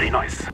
Very nice.